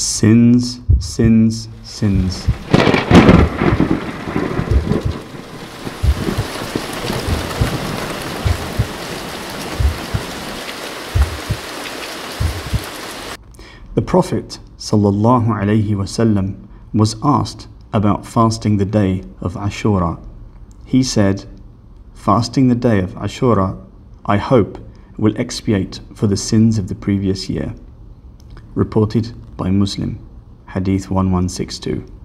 Sins, sins, sins. The Prophet ﷺ was asked about fasting the day of Ashura. He said, Fasting the day of Ashura, I hope, will expiate for the sins of the previous year. Reported by Muslim, Hadith 1162.